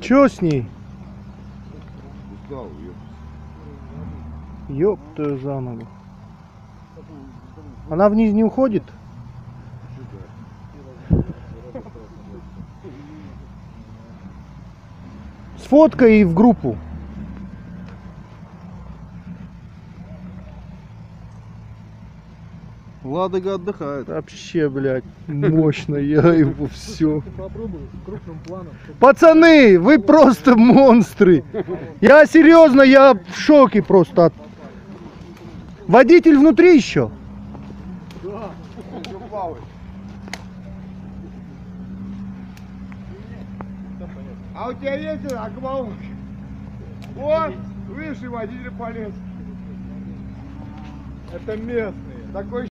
Чё с ней? Ёб твою за ногу. Она вниз не уходит? Сфоткай и в группу. Ладога отдыхает. Вообще, блядь, мощно, я его все. Пацаны, вы просто монстры. Я серьезно, я в шоке просто. от- Водитель внутри еще? Плавает. А у тебя есть акваланг? Вот, видишь, и водитель полез. Это местные. Такой